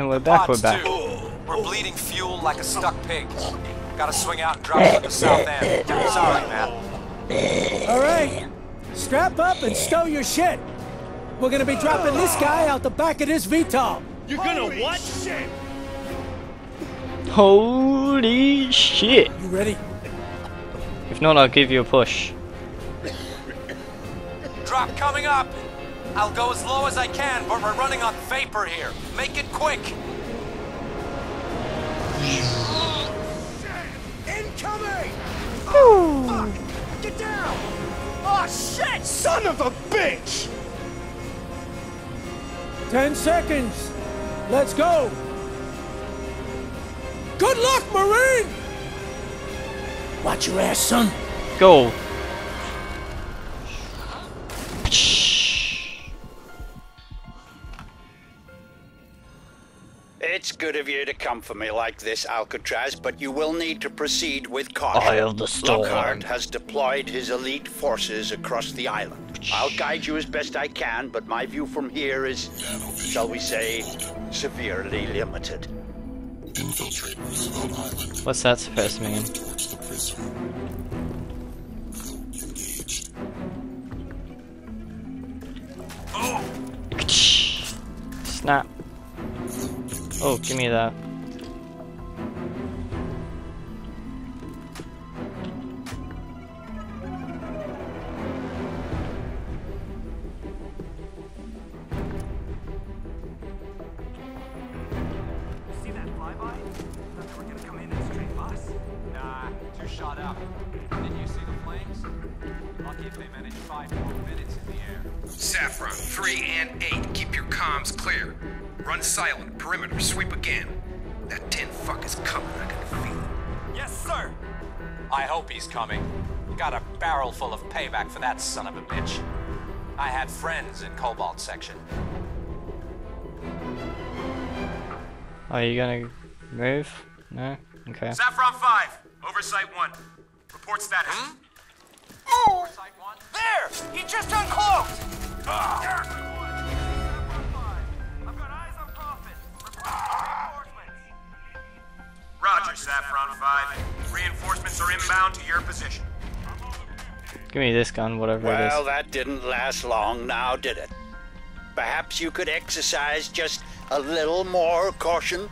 And we're back, we're Pods, back. too. We're bleeding fuel like a stuck pig. Gotta swing out and drop it the south end. Sorry, man. All right, strap up and stow your shit. We're gonna be dropping this guy out the back of this VTOL. You're gonna what? Holy shit! You ready? If not, I'll give you a push. Drop coming up. I'll go as low as I can, but we're running on vapor here. Make it quick. Incoming! Oh, fuck! Get down! Oh, shit! Son of a bitch! Ten seconds. Let's go. Good luck, Marine. Watch your ass, son. Go! It's good of you to come for me like this, Alcatraz, but you will need to proceed with caution. Eye of the storm. Lockhart has deployed his elite forces across the island. I'll guide you as best I can, but my view from here is, shall we say, severely limited. Infiltrate Roosevelt Island What's that supposed to mean? towards the prisoner. Engaged. Snap. Oh, give me that. Lucky if they managed five more minutes in the air. Saffron, 3 and 8, keep your comms clear. Run silent, perimeter, sweep again. That tin fuck is coming, I can feel it. Yes, sir. I hope he's coming. Got a barrel full of payback for that son of a bitch. I had friends in Cobalt section. Are you gonna move? No? Okay. Saffron 5, Oversight 1. Report status. Oversight one. There! He just uncloaked! Saffron 5, I've got eyes on Prophet. Reporting reinforcements. Roger, Saffron 5. Reinforcements are inbound to your position. Give me this gun, whatever it Well, that didn't last long now, did it? Perhaps you could exercise just a little more caution?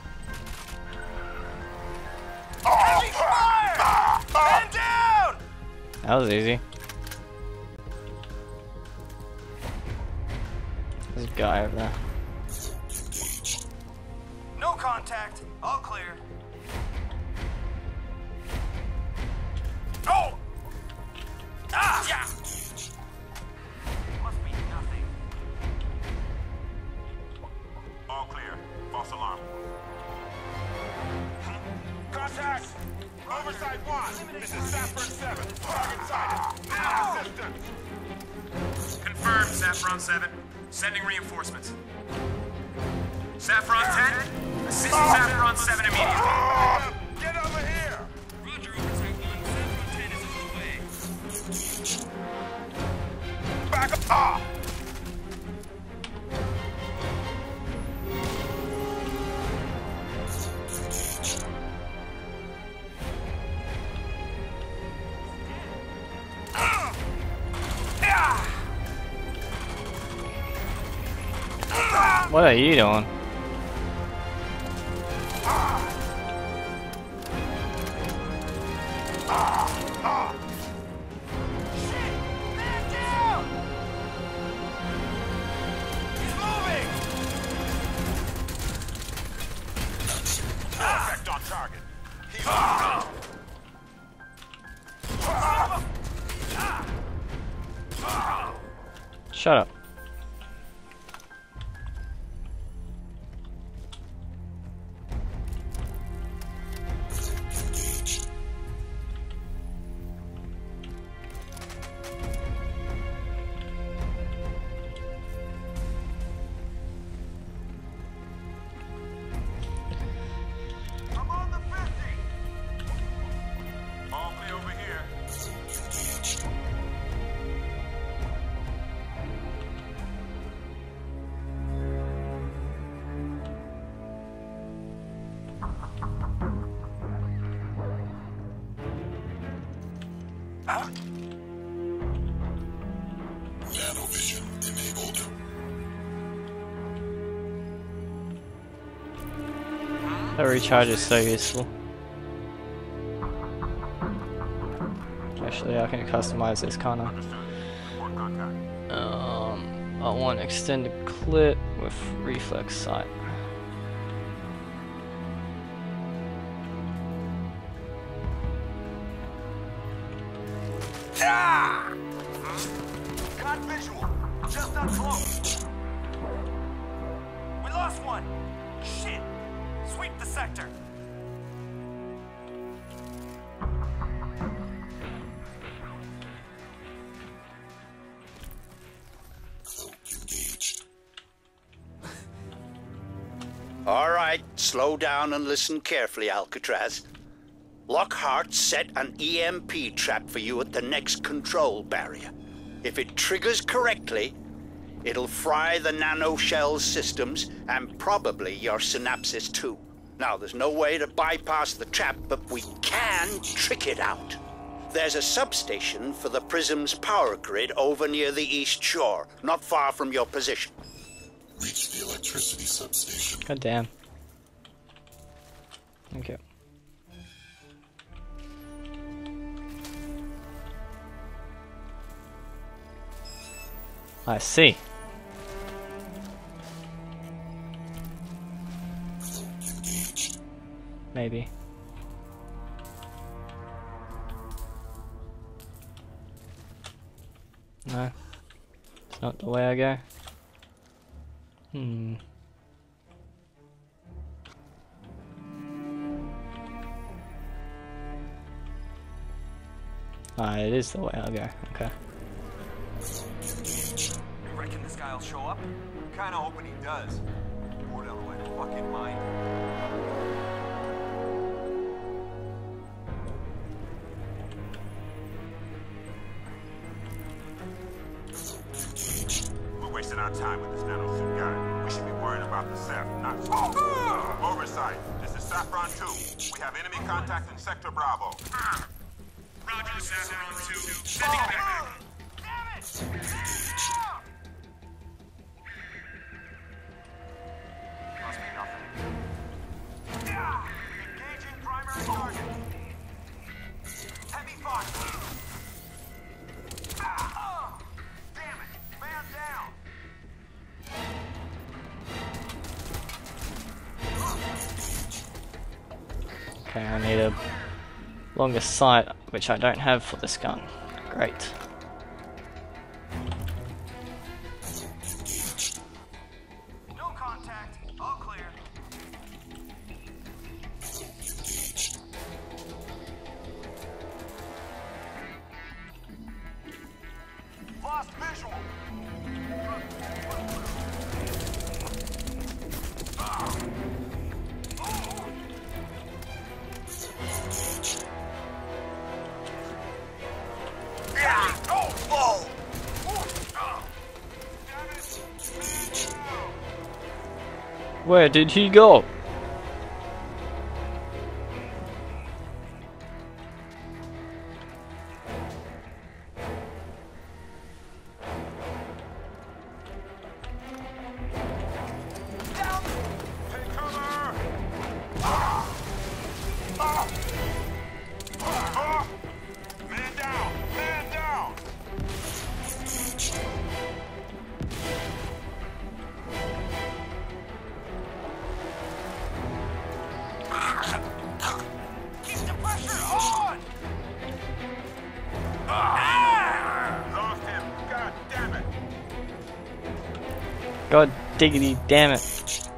Heavy fire! Man down! That was easy. Guy over there. No contact. All clear. Oh! Ah! Yeah! Must be nothing. All clear. False alarm. Contact! Oversight 1! This is Saffron 7. Target sighted. Now assistance! Confirmed, Saffron 7. Sending reinforcements. Saffron 10, assist Saffron 7 immediately. Get over here! Roger, Oversight 1. Saffron 10 is on the way. Back up! Ah! What are you doing? Shut down! That recharge is so useful. Actually, I can customize this kind of. Um, I want extended clip with reflex sight. Visual. Just close. We lost one. Shit. Sweep the sector. All right, slow down and listen carefully, Alcatraz. Lockhart set an EMP trap for you at the next control barrier. If it triggers correctly, it'll fry the nanoshell systems and probably your synapses too. Now, there's no way to bypass the trap, but we can trick it out. There's a substation for the Prism's power grid over near the East Shore, not far from your position. Reach the electricity substation. God damn. Okay. I see. Maybe. No. It's not the way I go. Hmm. Ah, it is the way I go. Okay. You reckon this guy'll show up? Kinda hoping he does. Bored out of my fucking mind. Sector Bravo. Roger, Saffron 2. Sending back. Must be nothing. Engaging primary target. Heavy fire. Ah! Damn it! Man down! Okay, I need a longer sight, which I don't have for this gun. Great. No contact. All clear. Lost visual. Ah. Oh. Where did he go? Diggity damn it.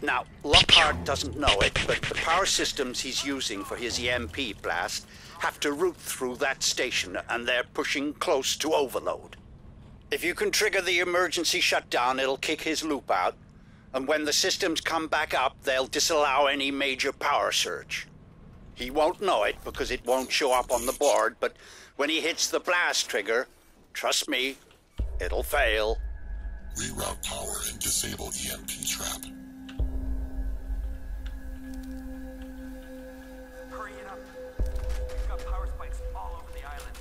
Now, Lockhart doesn't know it, but the power systems he's using for his EMP blast have to route through that station, and they're pushing close to overload. If you can trigger the emergency shutdown, it'll kick his loop out, and when the systems come back up, they'll disallow any major power surge. He won't know it because it won't show up on the board, but when he hits the blast trigger, trust me, it'll fail. Reroute power and disable EMP trap. Hurry it up. We've got power spikes all over the island.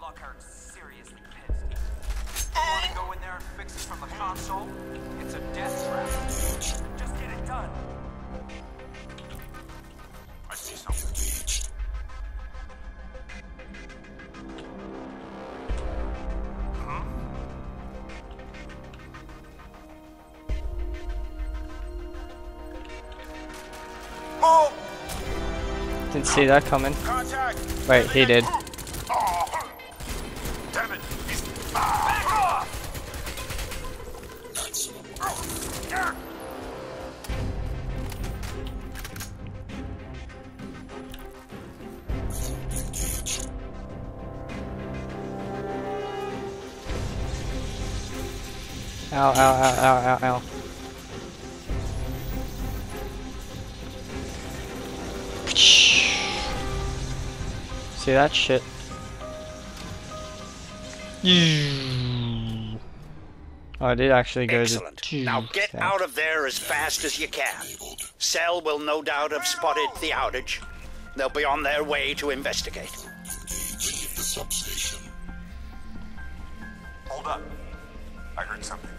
Lockhart's seriously pissed. Wanna go in there and fix it from the console? It's a death trap. Didn't see that coming. Wait, he did. Ow, ow, ow, ow, ow, ow. See that shit? Oh, I did actually go Excellent. to. Now get Yeah. out of there as fast as you can. Cell will no doubt have spotted the outage. They'll be on their way to investigate. Leave the substation. Hold up. I heard something.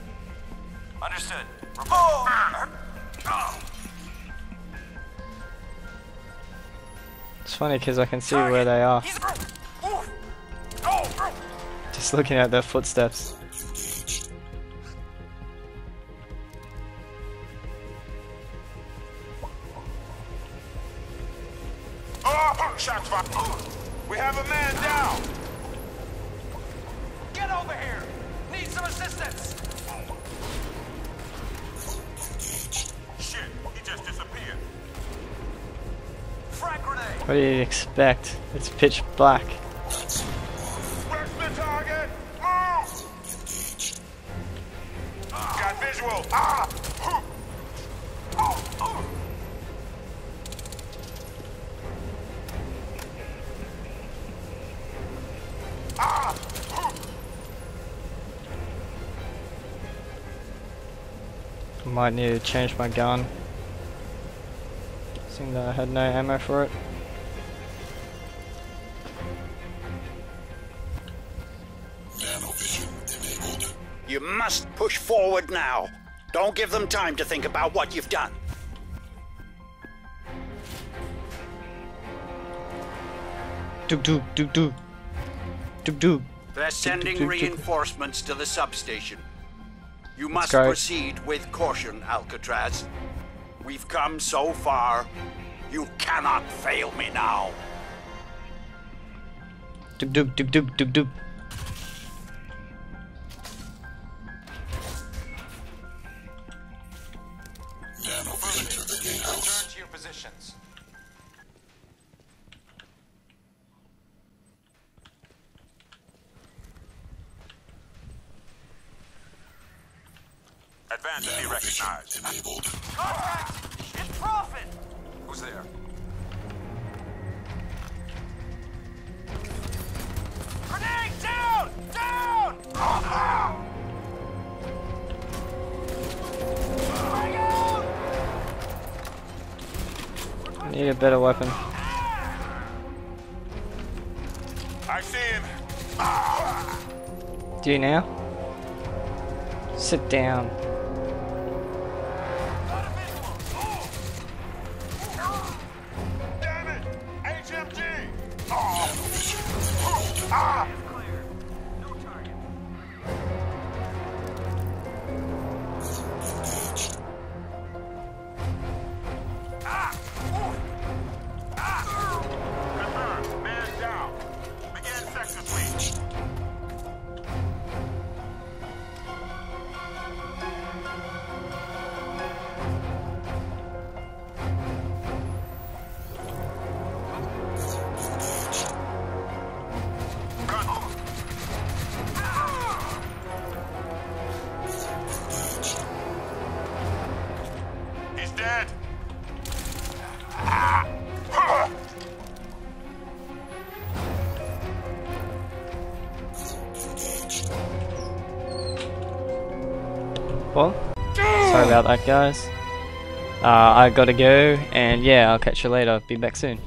Understood. Report! Ah! Oh. It's funny because I can see where they are. Just looking at their footsteps. We have a man down. Get over here. Need some assistance. What do you expect? It's pitch black. Might need to change my gun. Seeing that I had no ammo for it. Push forward now. Don't give them time to think about what you've done. Doop doop doop doop. Doop doop. They're sending do, do. reinforcements to the substation. You must proceed with caution, Alcatraz. We've come so far. You cannot fail me now. Doop doop doop doop doop doop. Positions. Advance Need a better weapon. I see him. Do you now? Sit down. About that, guys. Uh, I gotta go, and yeah, I'll catch you later. Be back soon.